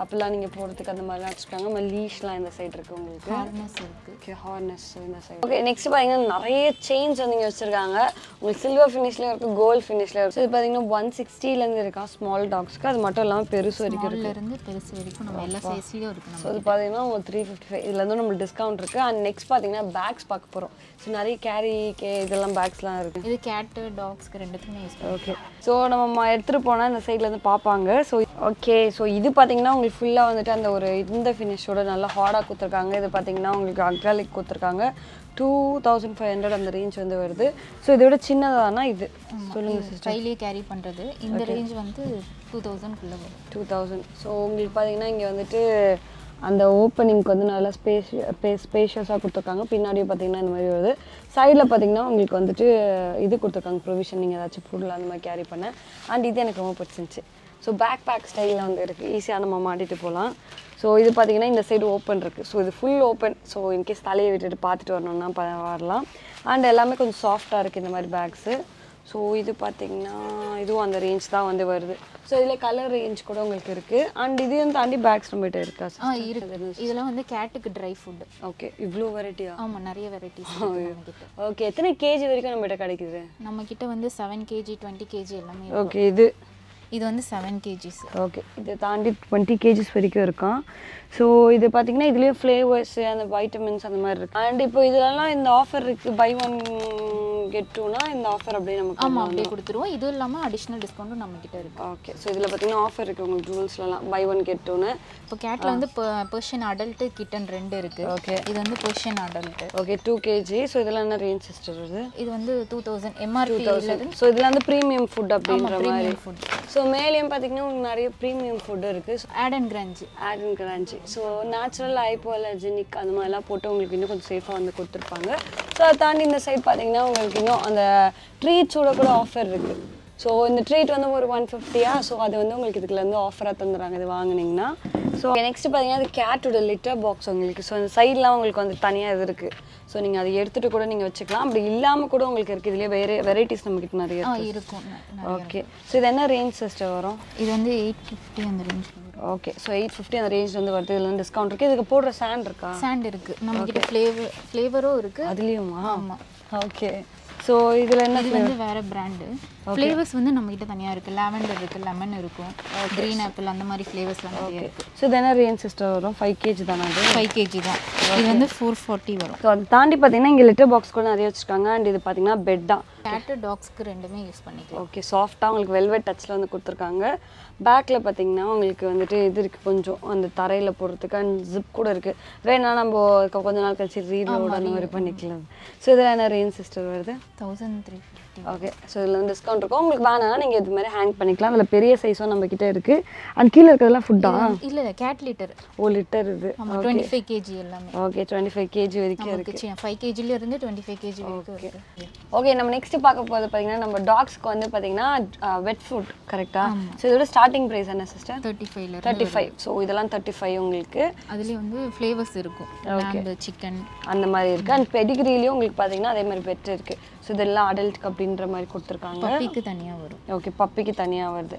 அப்படிலாம் நீங்கள் போடுறதுக்கு அந்த மாதிரிலாம் வச்சுருக்காங்க. நம்ம லீஷ்லாம் இந்த சைடு இருக்குது உங்களுக்கு. ஹார்னஸ் இருக்கு. ஓகே ஹார்னஸ் இந்த சைடு ஓகே நெக்ஸ்ட் பார்த்தீங்கன்னா நிறைய செயின்ஸ் வந்து இங்கே வச்சுருக்காங்க. உங்களுக்கு சில்வர் ஃபினிஷ்லேயும் இருக்குது கோல்ட் ஃபினிஷ்லேயும் இருக்குது இது பார்த்தீங்கன்னா ஒன் சிக்ஸ்டிலேருந்து இருக்கா ஸ்மால் டாக்ஸ்க்கு அது மட்டும் இல்லாமல் பெருசு வரைக்கும் இருந்து பெருசு வரைக்கும் நம்ம எல்லா சைஸ்லயும் இருக்கு ஸோ நம்ம இது பார்த்தீங்கன்னா ஒரு த்ரீ ஃபிஃப்டி ஃபைவ் இதுலேருந்து நம்மளுக்கு டிஸ்கவுண்ட் இருக்குது அண்ட் நெக்ஸ்ட் பார்த்தீங்கன்னா பேக்ஸ் பார்க்க போகிறோம் ஸோ நிறைய கேரி கே இதெல்லாம் பேக்ஸ்லாம் இருக்குது இது கேட்டு டாக்ஸ்க்கு ரெண்டுத்துக்குமே யூஸ் ஓகே ஸோ நம்ம எடுத்துகிட்டு போனால் இந்த சைட்லேருந்து பார்ப்பாங்க ஸோ ஓகே ஸோ இது பார்த்தீங்கன்னா உங்களுக்கு ஃபுல்லாக வந்துட்டு அந்த ஒரு இந்த ஃபினிஷோட நல்லா ஹார்டாக கொடுத்துருக்காங்க. இது பார்த்தீங்கன்னா உங்களுக்கு அக்காலிக் கொடுத்துருக்காங்க. டூ தௌசண்ட் ஃபைவ் ஹண்ட்ரட் அந்த ரேஞ்ச் வந்து வருது. ஸோ இதை விட சின்னதானா இது? சொல்லுங்கள் கையிலேயே கேரி பண்றது. இந்த ரேஞ்ச் வந்து டூ தௌசண்ட்குள்ள வரும். டூ தௌசண்ட் ஸோ உங்களுக்கு பார்த்தீங்கன்னா இங்கே வந்துட்டு அந்த ஓப்பனிங்க்கு வந்து நல்லா ஸ்பேஸ் ஸ்பேஷியஸாக கொடுத்துருக்காங்க. பின்னாடியும் பார்த்தீங்கன்னா இந்த மாதிரி வருது. சைடில் பார்த்தீங்கன்னா உங்களுக்கு வந்துட்டு இது கொடுத்துருக்காங்க ப்ரொவிஷன் நீங்கள் ஏதாச்சும் ஃபுட்டில் அந்த மாதிரி கேரி பண்ண. அண்ட் இது எனக்கு ரொம்ப பிடிச்சிருந்துச்சு. ஸோ பேக் பேக் ஸ்டைலில் வந்து இருக்குது ஈஸியாக நம்ம மாட்டிட்டு போகலாம் ஸோ இது பார்த்தீங்கன்னா இந்த சைடு ஓப்பன் இருக்குது ஸோ இது full open so in case தலையை விட்டுட்டு பார்த்துட்டு வரணும்னா வரலாம். அண்ட் எல்லாமே கொஞ்சம் சாஃப்டாக இருக்குது இந்த மாதிரி பேக்ஸு ஸோ இது பார்த்தீங்கன்னா இதுவும் அந்த ரேஞ்ச் தான் வந்து வருது. ஸோ இதில் கலர் ரேஞ்ச் கூட உங்களுக்கு இருக்குது அண்ட் இதையும் தாண்டி பேக்ஸ் நம்மகிட்ட இருக்கா ஆ இருக்கு. இதெல்லாம் வந்து கேட்டுக்கு ட்ரை ஃபுட் ஓகே இவ்வளோ வெரைட்டியா ஆமா நிறைய வெரைட்டிஸ் ஓகே எத்தனை கேஜி வரைக்கும் நம்மகிட்ட கிடைக்குது? நம்ம கிட்ட வந்து செவன் கேஜி டுவெண்ட்டி கேஜி எல்லாமே. ஓகே இது இது வந்து செவன் கேஜிஸ் ஓகே இதை தாண்டி டுவெண்ட்டி கேஜிஸ் வரைக்கும் இருக்கான். ஸோ இது பார்த்தீங்கன்னா இதுலேயும் ஃப்ளேவர்ஸ் அந்த வைட்டமின்ஸ் அந்த மாதிரி இருக்கு. அண்ட் இப்போ இதுலலாம் இந்த ஆஃபர் இருக்குது பை ஒன் கெட் டூனா இந்த ஆஃபர் அப்படியே நமக்கு ஆமா அப்படியே கொடுத்துருவோம். இதுவும் இல்லாம அடிஷ்னல் டிஸ்கவுண்ட்டும் நம்ம கிட்ட இருக்கு. ஓகே ஸோ இதில் பார்த்தீங்கன்னா ஆஃபர் இருக்குது உங்களுக்கு ஜூவல்ஸ்லலாம் பை ஒன் கெட் டூன்னு இப்போ கேட்ல வந்து பெர்ஷியன் அடல்ட் கிட்டன் ரெண்டு இருக்கு. Okay. இது வந்து Persian adult okay two KG so இதெல்லாம் என்ன ரேஞ்ச் சிஸ்டர் வருது இது வந்து டூ தௌசண்ட் எம்ஆர்பி ஸோ இதில் வந்து ப்ரீமியம் ஃபுட் அப்படின்ற மாதிரி. ஃபுட் ஸோ மேலேயும் பார்த்தீங்கன்னா உங்களுக்கு நிறைய ப்ரீமியம் ஃபுட் இருக்குது oat and crunch oat and crunchy so natural hypoallergenic அந்த மாதிரிலாம் போட்டு உங்களுக்கு இன்னும் கொஞ்சம் சேஃபாக வந்து கொடுத்துருப்பாங்க. ஸோ அதை தாண்டி இந்த சைட் பார்த்தீங்கன்னா உங்களுக்கு இன்னும் அந்த ட்ரீட்ஸோட கூட ஆஃபர் இருக்குது ஸோ இந்த ட்ரீட் வந்து ஒரு ஒன் ஃபிஃப்டியா ஸோ அது வந்து உங்களுக்கு இதுக்குலேருந்து ஆஃபராக தந்துடுறாங்க. இது வாங்குனீங்கன்னா ஸோ நெக்ஸ்ட் பார்த்தீங்கன்னா அது கேட்டோட லிட்டர் பாக்ஸ் உங்களுக்கு. ஸோ அந்த சைட்லாம் உங்களுக்கு வந்து தனியாக இது இருக்குது ஸோ நீங்கள் அதை எடுத்துகிட்டு கூட நீங்கள் வச்சுக்கலாம். அப்படி இல்லாமல் கூட உங்களுக்கு இருக்குது இதுலேயே வேறு வெரைட்டிஸ் நம்மக்கிட்ட நிறைய இருக்கும். ஓகே ஸோ இது என்ன ரேஞ்ச் சிஸ்டர் வரும்? இது வந்து எயிட் ஃபிஃப்டி அந்த வரும். ஓகே ஸோ எயிட் ஃபிஃப்டி அந்த ரேஞ்ச் வந்து வருது. இதில் டிஸ்கவுண்ட் இருக்குது இதுக்கு போடுற சாண்ட் இருக்கா? சாண்ட் இருக்கு. நம்ம கிட்ட ஃப்ளேவர் ஃப்ளேவரும் இருக்கு. அதுலேயுமா? ஆமா. ஓகே ஸோ இதில் என்ன இது வந்து வேற பிராண்டு ஃப்ளேவர்ஸ் வந்து நம்ம கிட்ட தனியா இருக்கு. லாவெண்டர் இருக்கு லெமன் இருக்கும். கிரீன் ஆப்பிள் அந்த மாதிரி ஃப்ளேவர்ஸ்லாம் நிறைய இருக்கு. ஸோ என்ன ரேஞ்ச் சிஸ்டர் வரும்? ஃபைவ் கேஜி தானே அது ஃபைவ் கேஜி தான். இது வந்து ஃபோர் ஃபார்ட்டி வரும். ஸோ அதை தாண்டி பார்த்தீங்கன்னா இங்கே லிட்டர் பாக்ஸ் கூட நிறைய வச்சுருக்காங்க. அண்ட் இது பார்த்தீங்கன்னா பெட் தான். கேட்டு டாக்ஸ்க்கு ரெண்டுமே யூஸ் பண்ணிக்கலாம். ஓகே சாஃப்டாக உங்களுக்கு வெல்வெட் டச்சில் வந்து கொடுத்துருக்காங்க. பேக்கில் பார்த்தீங்கன்னா உங்களுக்கு வந்துட்டு இது இருக்குது கொஞ்சம். அந்த தரையில் போடுறதுக்கு அண்ட் ஜிப் கூட இருக்குது வேணா நம்ம கொஞ்ச நாள் கழிச்சு ரீலோட அந்த மாதிரி பண்ணிக்கலாம். ஸோ இதில் என்ன ரேஞ்ச் சிஸ்டர் வருது? தௌசண்ட் த்ரீ ஓகே ஸோ இதில் வந்து டிஸ்கவுண்ட் இருக்கும். உங்களுக்கு வேணாம் நீங்கள் இது மாதிரி ஹேங் பண்ணிக்கலாம். அதில் பெரிய சைஸும் நம்ம கிட்ட இருக்குது அண்ட் கீழே இருக்கிறதெல்லாம் ஃபுட்டா இல்ல இல்ல கேட் லிட்டர் ஓ லிட்டர் இது. டுவெண்ட்டி ஃபைவ் கேஜி எல்லாமே. ஓகே டுவெண்ட்டி ஃபைவ் கேஜி வரைக்கும் இருக்குது ஃபைவ் கேஜில இருந்து டுவெண்ட்டி ஃபைவ் கேஜி இருக்கு. ஓகே நம்ம நெக்ஸ்ட் பார்க்க போகிறது பார்த்தீங்கன்னா நம்ம டாக்ஸ்க்கு வந்து பார்த்தீங்கன்னா வெட் ஃபுட் கரெக்டாக ஸோ இதோட ஸ்டார்டிங் ப்ரைஸ் என்ன சிஸ்டர் தேர்ட்டி ஃபைவ்ல தேர்ட்டி ஃபைவ் ஸோ இதெல்லாம் தேர்ட்டி ஃபைவ் உங்களுக்கு. அதுலயே வந்து ஃப்ளேவர்ஸ் இருக்கும். சிக்கன் அந்த மாதிரி இருக்குது அண்ட் பெடிகிரிலையும் உங்களுக்கு பார்த்தீங்கன்னா அதே மாதிரி பெட் இருக்குது ஸோ இதெல்லாம் அடல்ட்க்கு அப்படின்ற மாதிரி கொடுத்துருக்காங்க. பப்பிக்கு தனியா வரும். ஓகே பப்பிக்கு தனியாக வருது.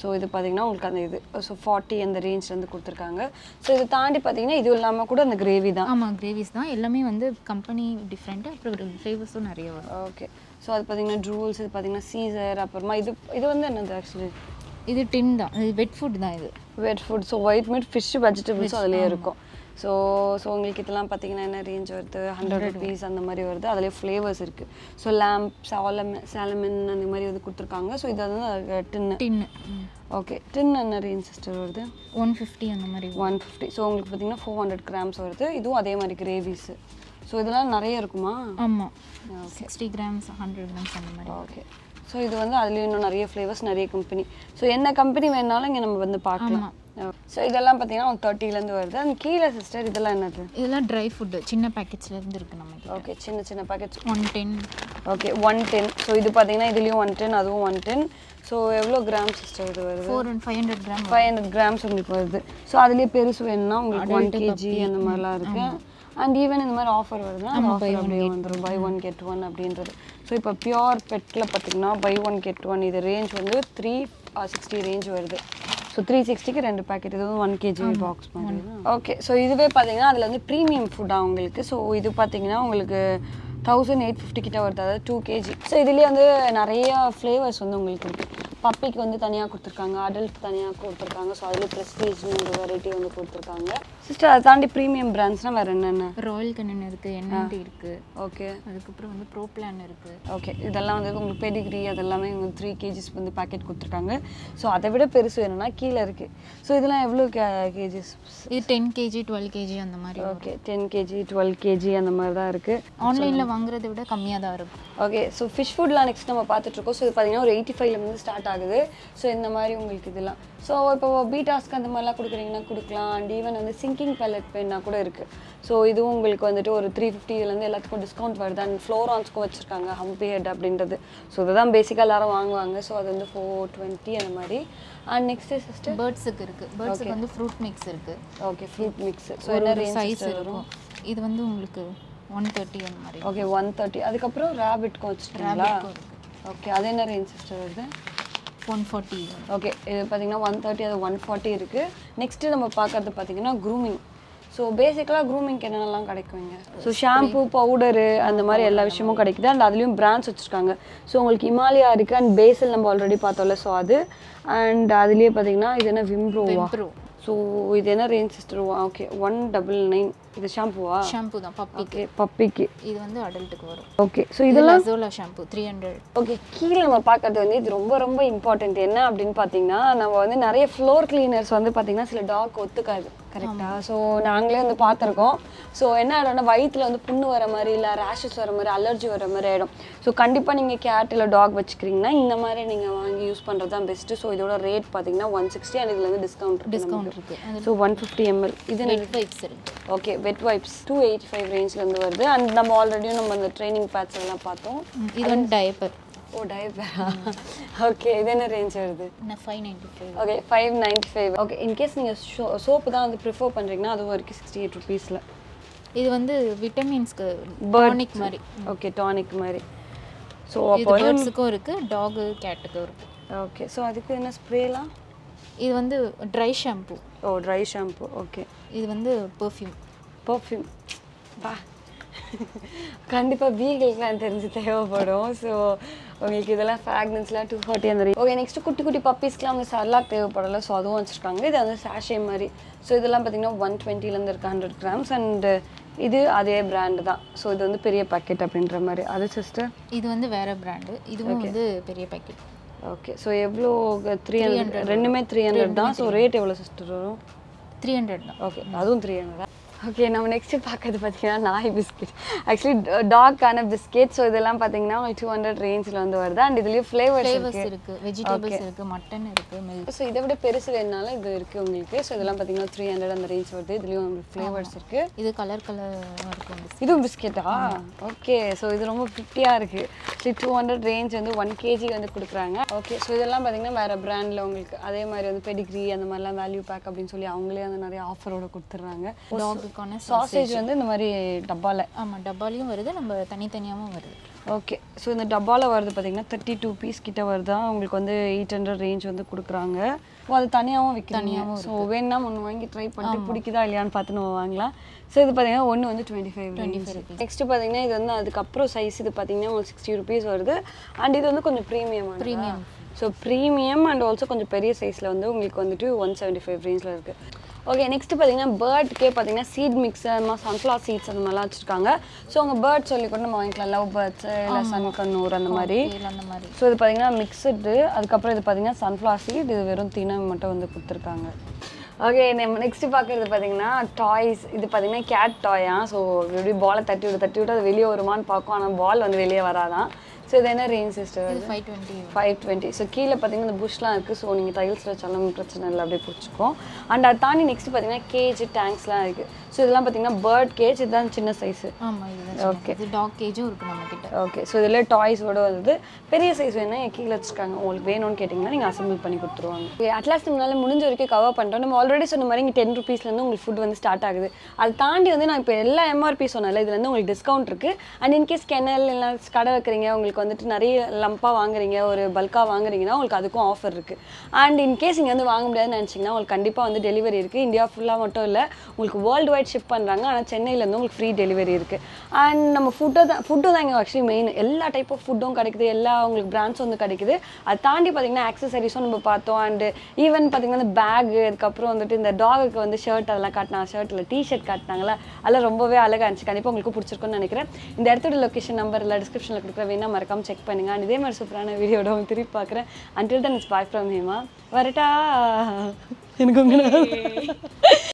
ஸோ இது பார்த்தீங்கன்னா உங்களுக்கு அந்த இது ஸோ ஃபார்ட்டி அந்த ரேஞ்ச்லேருந்து கொடுத்துருக்காங்க. ஸோ இது தாண்டி பார்த்தீங்கன்னா இது இல்லாமல் கூட அந்த கிரேவி தான். ஆமா கிரேவிஸ் தான். எல்லாமே வந்து கம்பெனி டிஃப்ரெண்ட் அப்புறம் ஃப்ளேவர்ஸும் நிறைய வரும். ஓகே ஸோ அது பார்த்தீங்கன்னா ட்ரூல்ஸ் இது பார்த்தீங்கன்னா சீசர் அப்புறமா இது இது வந்து என்னது ஆக்சுவலி இது டின் தான். இது வெட் ஃபுட் தான் இது. Wet food so white meat fish வெஜிடபிள்ஸும் அதுலேயே இருக்கும். ஸோ ஸோ உங்களுக்கு இதெல்லாம் பார்த்தீங்கன்னா என்ன ரேஞ்ச் வருது? ஹண்ட்ரட் ருபீஸ் அந்த மாதிரி வருது. அதுலேயே ஃப்ளேவர்ஸ் இருக்குது ஸோ லேம்ப் சாலமன் சாலமன் அந்த மாதிரி வந்து கொடுத்துருக்காங்க. ஸோ இது வந்து டின்னு டின்னு ஓகே டின் என்ன ரேஞ்ச் சிஸ்டர் வருது? ஒன் ஃபிஃப்டி அந்த மாதிரி. ஒன் ஃபிஃப்டி ஸோ உங்களுக்கு பார்த்தீங்கன்னா ஃபோர் ஹண்ட்ரட் கிராம்ஸ் வருது. இதுவும் அதே மாதிரி கிரேவிஸு ஸோ இதெல்லாம் நிறைய இருக்குமா? ஆமா. சிக்ஸ்டி கிராம்ஸ் ஹண்ட்ரட் கிராம்ஸ் அந்த மாதிரி. ஓகே ஸோ இது வந்து அதுலேயும் இன்னும் நிறைய ஃப்ளேவர்ஸ் நிறைய கம்பெனி ஸோ என்ன கம்பெனி வேணாலும் இங்கே நம்ம வந்து பார்க்கலாம். ஸோ இதெல்லாம் பார்த்தீங்கன்னா தேர்ட்டிலேருந்து வருது. அந்த கீழே சிஸ்டர் இதெல்லாம் என்னது? இதெல்லாம் ட்ரை ஃபுட்டு சின்ன பேக்கெட்ஸ்ல இருந்து இருக்கு நமக்கு ஓகே சின்ன சின்ன packets one ten okay one ten so இது பார்த்தீங்கன்னா இதுலேயும் ஒன் டென் அதுவும் ஒன் டென் ஸோ எவ்வளோ கிராம் சிஸ்டர் இது வருது? Four and five hundred gram five hundred grams உங்களுக்கு வருது. ஸோ அதுலேயே பெருசு வேணும்னா உங்களுக்கு ஒன் கேஜி அந்த மாதிரிலாம் இருக்கு. அண்ட் ஈவன் இந்த மாதிரி ஆஃபர் வருதுன்னா அந்த ஆஃபர் அப்படியே வந்துடும் பை ஒன் கெட் ஒன் அப்படின்றது. ஸோ இப்போ பியோர் பெட்டில் பார்த்தீங்கன்னா பை ஒன் கெட் ஒன் இது ரேஞ்ச் வந்து த்ரீ சிக்ஸ்டி ரேஞ்ச் வருது. ஸோ த்ரீ சிக்ஸ்டிக்கு ரெண்டு பேக்கெட் இது வந்து ஒன் கேஜி பாக்ஸ் மாதிரி. ஓகே ஸோ இதுவே பார்த்தீங்கன்னா அதில் வந்து ப்ரீமியம் ஃபுட்டாக உங்களுக்கு. ஸோ இது பார்த்தீங்கன்னா உங்களுக்கு தௌசண்ட் எயிட் ஃபிஃப்டி கிட்ட வருது அதாவது டூ கேஜி ஸோ இதுலேயே வந்து நிறைய ஃப்ளேவர்ஸ் வந்து உங்களுக்கு இருக்குது பப்பிக்கு வந்து தனியாக கொடுத்துருக்காங்க அடல்ட்க்கு தனியாக கொடுத்துருக்காங்க. ஸோ அதில் ப்ரெஸ்டீஜ்னு ஒரு வெரைட்டி வந்து கொடுத்துருக்காங்க. சிஸ்டர் அதை தாண்டி ப்ரீமியம் பிராண்ட்ஸ்னால் வேறு என்னென்ன? ராயல் கண்ணன் இருக்கு என்என்டி இருக்கு. ஓகே அதுக்கப்புறம் வந்து ப்ரோ பிளான் இருக்கு. ஓகே இதெல்லாம் வந்து உங்களுக்கு பெடிகிரி அதெல்லாமே உங்களுக்கு த்ரீ கேஜிஸ் வந்து பேக்கெட் கொடுத்துருக்காங்க. ஸோ அதை விட பெருசு வேணும்னா கீழே இருக்குது ஸோ இதெல்லாம் எவ்வளோ கேஜிஸ் இது டென் கேஜி டுவெல் கேஜி அந்த மாதிரி okay ten KG twelve KG அந்த மாதிரி தான் இருக்குது ஆன்லைன்ல வாங்குறதை விட கம்மியாக தான் இருக்கும். ஓகே ஸோ ஃபிஷ் ஃபுட்லாம் நெக்ஸ்ட் நம்ம பார்த்துட்ருக்கோம் ஸோ இது பார்த்தீங்கன்னா ஒரு எயிட்டி ஃபைவ்லேருந்து ஸ்டார்ட் ஆகுது. ஸோ இந்த மாதிரி உங்களுக்கு இதெல்லாம். ஸோ இப்போ பீட்டாஸ்க்கு அந்த மாதிரிலாம் கொடுக்குறீங்கன்னா கொடுக்கலாம். அண்ட் ஈவன் வந்து சிங்கிங் பேலட் பென்னா கூட இருக்குது ஸோ இதுவும் உங்களுக்கு வந்துட்டு ஒரு த்ரீ ஃபிஃப்டிலேருந்து எல்லாத்துக்கும் டிஸ்கவுண்ட் வருது. அண்ட் ஃப்ளோரான்ஸ்க்கும் வச்சுருக்காங்க ஹம்பி ஹெட் அப்படின்றது. ஸோ இதுதான் பேசிக்காக எல்லாரும் வாங்குவாங்க. ஸோ அது வந்து ஃபோர் டுவெண்ட்டி அந்த மாதிரி. அண்ட் நெக்ஸ்ட்டு சிஸ்டர் பேர்ட்ஸுக்கு இருக்கு. பேர்ட்ஸுக்கு வந்து ஃப்ரூட் மிக்ஸ் இருக்கு. ஓகே ஃப்ரூட் மிக்ஸ் ஸோ என்ன சைஸ் இருக்கும். இது வந்து உங்களுக்கு ஒன் தேர்ட்டி அந்த மாதிரி. ஓகே ஒன் தேர்ட்டி அதுக்கப்புறம் ரேபிட்க்கும் வச்சுருக்கீங்களா ஓகே அது என்ன ரேஞ்ச் சிஸ்டர் வருது ஒன் ஃபார்ட்டி ஓகே இது பார்த்தீங்கன்னா ஒன் தேர்ட்டி அது ஒன் ஃபார்ட்டி இருக்குது நெக்ஸ்ட்டு நம்ம பார்க்கறது பார்த்தீங்கன்னா க்ரூமிங் ஸோ பேசிக்கலாக க்ரூமிங்க்கு என்னென்னலாம் கிடைக்குங்க? ஸோ ஷாம்பு பவுடரு அந்த மாதிரி எல்லா விஷயமும் கிடைக்குது. அண்ட் அதுலேயும் பிராண்ட்ஸ் வச்சுருக்காங்க. ஸோ உங்களுக்கு இமாலயா இருக்குது அண்ட் பேசல் நம்ம ஆல்ரெடி பார்த்தோம்ல. ஸோ அது. அண்ட் அதுலேயே பார்த்தீங்கன்னா இது என்ன? விம்ப்ரோவா Pro ஸோ இது என்ன range sister okay one double nine இது ஷாம்புவா ஷாம்பு தான் பப்பி ஓகே பப்பிக்கு இது வந்து அடல்ட்டுக்கு வரும். ஓகே ஸோ இது இதெல்லாம் லசோலா ஷாம்பு த்ரீ ஹண்ட்ரட் ஓகே கீழே நம்ம பார்க்கறது வந்து இது ரொம்ப ரொம்ப இம்பார்ட்டன்ட் என்ன அப்படின்னு பார்த்தீங்கன்னா நம்ம வந்து நிறைய ஃப்ளோர் கிளீனர்ஸ் வந்து பார்த்தீங்கன்னா சில டாக் ஒத்துக்காது. கரெக்டாக ஸோ நாங்களே வந்து பார்த்துருக்கோம். ஸோ என்ன ஆகிடும்னா வயிற்றுல வந்து புண்ணு வர மாதிரி இல்லை ரேஷஸ் வர மாதிரி அலர்ஜி வர மாதிரி ஆகிடும் ஸோ கண்டிப்பாக நீங்கள் கேட் இல்லை டாக் வச்சுக்கிறீங்கன்னா இந்த மாதிரி நீங்கள் வாங்கி யூஸ் பண்ணுறது தான் பெஸ்ட்டு ஸோ இதோட ரேட் பார்த்தீங்கன்னா ஒன் சிக்ஸ்டி அண்ட் இதில் வந்து டிஸ்கவுண்ட் டிஸ்கவுண்ட் இருக்கு. அது ஸோ ஒன் ஃபிஃப்டி எம்எல் இது wet wipes okay wet wipes two eighty five ரேஞ்ச்லேருந்து வருது. அண்ட் நம்ம ஆல்ரெடியும் நம்ம அந்த ட்ரைனிங் பேட்ச் எல்லாம் பார்த்தோம். இது வந்து டயப்பர் ஓ டயப்பரா ஓகே இது என்ன ரேஞ்ச் வருது? Five ninety five okay five ninety five okay in case நீங்கள் ஷோ சோப்பு தான் வந்து ப்ரிஃபர் பண்ணுறீங்கன்னா அது வரைக்கும் சிக்ஸ்டி எயிட் ருபீஸில் இது வந்து விட்டமின்ஸ்க்கு. டானிக் மாதிரி. ஓகே டானிக் மாதிரி. ஸோ பேர்ட்ஸுக்கும் இருக்கு டாகு கேட்டுக்கும் இருக்கு. ஓகே ஸோ அதுக்கு என்ன ஸ்ப்ரேலாம் இது வந்து dry shampoo oh dry shampoo okay இது வந்து பெர்ஃப்யூம் பர்ஃப்யூம் பா கண்டிப்பாக வீகளுக்குலாம் தெரிஞ்சு தேவைப்படும். ஸோ உங்களுக்கு இதெல்லாம் ஃப்ராக்னன்ஸ்லாம் டூ ஃபார்ட்டி அந்த ஓகே நெக்ஸ்ட் குட்டி குட்டி பப்பீஸ்க்குலாம் வந்து சர்லாக் தேவைப்படலை. ஸோ அதுவும் வச்சுருக்காங்க. இது வந்து சாஷே மாதிரி. ஸோ இதெல்லாம் பார்த்தீங்கன்னா ஒன் டுவெண்ட்டிலேருந்து இருக்குது ஹண்ட்ரட் கிராம்ஸ் அண்ட் இது அதே பிராண்டு தான். ஸோ இது வந்து பெரிய பாக்கெட் அப்படின்ற மாதிரி. அது சிஸ்டர் இது வந்து வேற பிராண்டு இதுவும் வந்து பெரிய பேக்கெட் ஓகே ஸோ எவ்வளோ த்ரீ ஹண்ட்ரட் ரெண்டுமே த்ரீ ஹண்ட்ரட் தான். ஸோ ரேட் எவ்வளோ சிஸ்டர் வரும்? த்ரீ ஹண்ட்ரட் தான். ஓகே அதுவும் த்ரீ ஹண்ட்ரட் ஓகே நம்ம நெக்ஸ்ட் பார்க்கறது பார்த்தீங்கன்னா நாய் பிஸ்கெட் ஆக்சுவலி டாக்கான பிஸ்கெட் ஸோ இதெல்லாம் பார்த்தீங்கன்னா டூ ஹண்ட்ரட் ரேஞ்சில் வந்து வருது. அண்ட் இதுலேயும் ஃப்ளேவர்ஸ் ஃப்ளேவர்ஸ் இருக்கு. இருக்கு வெஜிடபிள்ஸ் இருக்கு. மட்டன் இருக்கு. மில்க் ஸோ இதை விட பெருசு வேணுனாலும் இது இருக்குது உங்களுக்கு. ஸோ இதெல்லாம் பார்த்தீங்கன்னா த்ரீ ஹண்ட்ரட் அந்த ரேஞ்ச் வருது. இதுலேயும் உங்களுக்கு ஃப்ளேவர்ஸ் இருக்குது இது கலர் கலர் இருக்கும். இதுவும் பிஸ்கெட்டா ஓகே ஸோ இது ரொம்ப ஃபிஃப்டியாக இருக்குது ஆக்சுவலி டூ ஹண்ட்ரட் ரேஞ்ச் வந்து ஒன் கேஜி வந்து கொடுக்குறாங்க. ஓகே ஸோ இதெல்லாம் பார்த்தீங்கன்னா வேறு பிராண்டில் உங்களுக்கு அதே மாதிரி வந்து பெடிகிரி அந்த மாதிரிலாம் வேல்யூ பேக் அப்படின்னு சொல்லி அவங்களே வந்து நிறைய ஆஃபரோட கொடுத்துட்றாங்க. டாகுக்கான சாசேஜ் வந்து இந்த மாதிரி டப்பாவில் ஆமா டப்பாலையும் வருது. நம்ம தனித்தனியாவும் வருது. ஓகே ஸோ இந்த டப்பாவில் வருது பார்த்தீங்கன்னா தேர்ட்டி டூ பீஸ் கிட்ட வருதா? உங்களுக்கு வந்து எயிட் ஹண்ட்ரட் ரேஞ்ச் வந்து கொடுக்குறாங்க. ஓ அது தனியாகவும் விற்கிறாங்க ஸோ வேணா ஒன்று வாங்கி ட்ரை பண்ணிட்டு பிடிக்குதா இல்லையான்னு பார்த்து நம்ம வாங்கலாம். ஸோ இது பார்த்தீங்கன்னா ஒன்று வந்து டுவெண்ட்டி ஃபைவ் நெக்ஸ்ட் பார்த்தீங்கன்னா இது வந்து அதுக்கப்புறம் சைஸ் இது பார்த்தீங்கன்னா உங்களுக்கு சிக்ஸ்டி ருபீஸ் வருது. அண்ட் இது வந்து கொஞ்சம் premium premium so premium and also கொஞ்சம் பெரிய சைஸில் வந்து உங்களுக்கு வந்துட்டு ஒன் செவன்ட்டி ஃபைவ் ரேஞ்சில் இருக்குது ஓகே நெக்ஸ்ட் பார்த்தீங்கன்னா பேர்ட்க்கே பார்த்தீங்கன்னா சீட் மிக்ஸ் அந்த மாதிரி சன்ஃப்ளவர் சீட்ஸ் அந்த மாதிரிலாம் வச்சுருக்காங்க. ஸோ உங்கள் பேர்ட் சொல்லி கூட நம்ம வாங்கிக்கலாம். லவ் பேர்ட்ஸ் இல்லை சன்கண்ணூர் அந்த மாதிரி. அந்த மாதிரி. ஸோ இது பார்த்தீங்கன்னா மிக்சடு அதுக்கப்புறம் இது பார்த்தீங்கன்னா சன்ஃப்ளவர் சீட் இது வெறும் தீனம் மட்டும் வந்து கொடுத்துருக்காங்க. ஓகே நம்ம நெக்ஸ்ட் பார்க்குறது பார்த்தீங்கன்னா டாய்ஸ் இது பார்த்தீங்கன்னா கேட் டாயா ஸோ எப்படி பாலை தட்டி விட்டு தட்டி விட்டு அது வெளியே வருமான்னு பார்க்கும். ஆனால் பால் வந்து வெளியே வராதான். ஸோ இது என்ன range sister five twenty five twenty so கீழே பார்த்தீங்கன்னா இந்த புஷ்லாம் இருக்குது ஸோ நீங்கள் டைல்ஸ் வச்சாலும் பிரச்சனை இல்லை. அப்படியே பிடிச்சிக்கும் அண்ட் அதை தாண்டி நெக்ஸ்ட் பார்த்தீங்கன்னா கேஜ் டேங்க்ஸ்லாம் இருக்குது ஸோ இதெல்லாம் பார்த்தீங்கன்னா பேர்ட் கேஜ் இதுதான் சின்ன சைஸு ஆமா இதுதான் சின்ன size. இது டாக் கேஜும் இருக்கு நம்ம கிட்ட ஓகே ஸோ இதில் டாய்ஸோட வந்து பெரிய சைஸ் வேணா என் கீழே வச்சுருக்காங்க. உங்களுக்கு வேணும்னு கேட்டிங்கன்னா நீங்கள் அசம்பிள் பண்ணி கொடுத்துருவாங்க. ஓகே அட்லாஸ்ட் நம்மளால முடிஞ்ச வரைக்கும் கவர் பண்ணிட்டோம் நம்ம ஆல்ரெடி சொன்ன மாதிரி இங்கே டென் ருபீஸ்லேருந்து உங்களுக்கு ஃபுட் வந்து ஸ்டார்ட் ஆகுது. அதை தாண்டி வந்து நான் இப்போ எல்லா எம்ஆர்பி சொன்னல இதுல இருந்து உங்களுக்கு டிஸ்கவுண்ட் இருக்குது அண்ட் இன்கேஸ் கெனல் இல்லை கடை வைக்கிறீங்க உங்களுக்கு உங்களுக்கு வந்துட்டு நிறைய லம்பாக வாங்குறீங்க ஒரு பல்காக வாங்குறீங்கன்னா உங்களுக்கு அதுக்கும் ஆஃபர் இருக்குது அண்ட் இன்கேஸ் இங்கே வந்து வாங்க முடியாதுன்னு நினச்சிங்கன்னா உங்களுக்கு கண்டிப்பாக வந்து டெலிவரி இருக்குது இந்தியா ஃபுல்லாக மட்டும் இல்லை உங்களுக்கு வேர்ல்டு வைட் ஷிப் பண்ணுறாங்க ஆனால் சென்னையிலேருந்து உங்களுக்கு ஃப்ரீ டெலிவரி இருக்குது அண்ட் நம்ம ஃபுட்டை தான் ஃபுட்டு தான் இங்கே ஆக்சுவலி மெயின் எல்லா டைப் ஆஃப் ஃபுட்டும் கிடைக்குது. எல்லா உங்களுக்கு பிராண்ட்ஸும் வந்து கிடைக்குது. அதை தாண்டி பார்த்தீங்கன்னா ஆக்சசரிஸும் நம்ம பார்த்தோம். அண்டு ஈவன் பார்த்தீங்கன்னா இந்த பேகு அதுக்கப்புறம் வந்துட்டு இந்த டாகுக்கு வந்து ஷர்ட் அதெல்லாம் காட்டினா ஷர்ட்டில் டிஷர்ட் காட்டினாங்களா அதெல்லாம் ரொம்பவே அழகாக இருந்துச்சு. கண்டிப்பாக உங்களுக்கு பிடிச்சிருக்கும்னு நினைக்கிறேன். இந்த இடத்தோட லொக்கேஷன் நம்பர் இல்லை டிஸ்கிரிப்ஷனில் கொடுக்குற வேணா மறக்காம செக் பண்ணுங்க. அண்ட் இதே மாதிரி சூப்பரான வீடியோட உங்களுக்கு திருப்பி பார்க்குறேன். Until then it's bye from Hema வரட்டா. எனக்கு உங்க